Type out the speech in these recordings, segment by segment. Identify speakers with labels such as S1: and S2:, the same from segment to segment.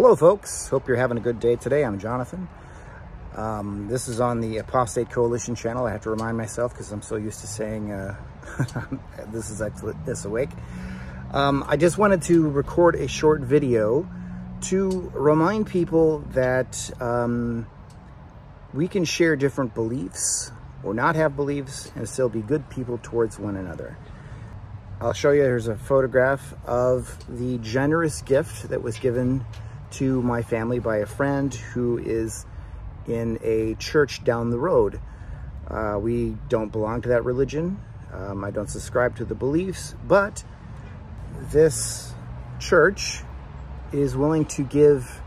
S1: Hello, folks. Hope you're having a good day today. I'm Jonathan. Um, this is on the Apostate Coalition channel. I have to remind myself because I'm so used to saying uh, this is this awake. Um, I just wanted to record a short video to remind people that um, we can share different beliefs or not have beliefs and still be good people towards one another. I'll show you, here's a photograph of the generous gift that was given to my family by a friend who is in a church down the road. Uh, we don't belong to that religion. Um, I don't subscribe to the beliefs, but this church is willing to give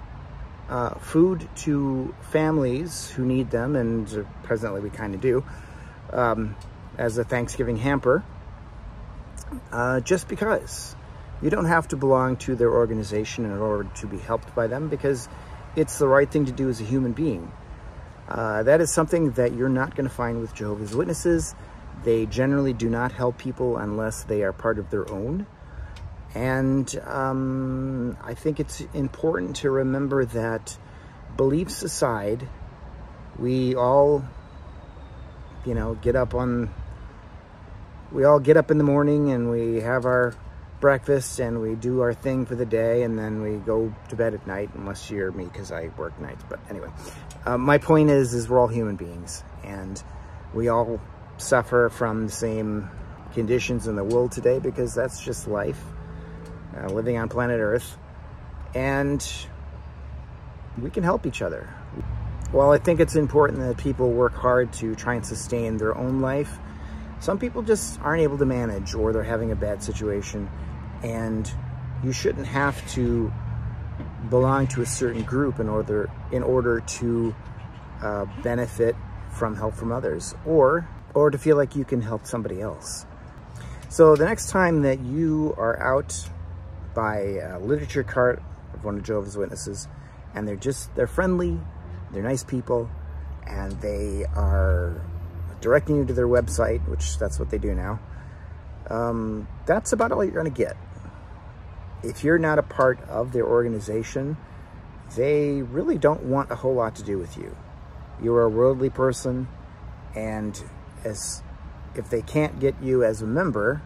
S1: uh, food to families who need them, and presently we kind of do, um, as a Thanksgiving hamper, uh, just because. You don't have to belong to their organization in order to be helped by them because it's the right thing to do as a human being. Uh, that is something that you're not going to find with Jehovah's Witnesses. They generally do not help people unless they are part of their own. And um, I think it's important to remember that beliefs aside, we all, you know, get up on, we all get up in the morning and we have our breakfast and we do our thing for the day and then we go to bed at night unless you're me because I work nights but anyway. Uh, my point is is we're all human beings and we all suffer from the same conditions in the world today because that's just life uh, living on planet earth and we can help each other. While I think it's important that people work hard to try and sustain their own life some people just aren't able to manage or they're having a bad situation and you shouldn't have to belong to a certain group in order in order to uh, benefit from help from others or or to feel like you can help somebody else. So the next time that you are out by a literature cart of one of Jehovah's Witnesses and they're just, they're friendly, they're nice people, and they are directing you to their website, which that's what they do now, um, that's about all you're going to get if you're not a part of their organization, they really don't want a whole lot to do with you. You're a worldly person, and as if they can't get you as a member,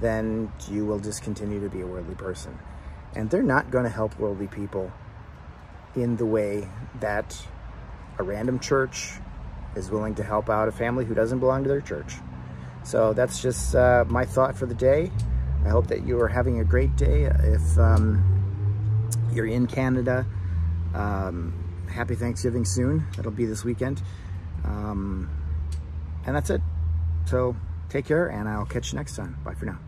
S1: then you will just continue to be a worldly person. And they're not going to help worldly people in the way that a random church is willing to help out a family who doesn't belong to their church. So that's just uh, my thought for the day. I hope that you are having a great day. If um, you're in Canada, um, happy Thanksgiving soon. That'll be this weekend. Um, and that's it. So take care and I'll catch you next time. Bye for now.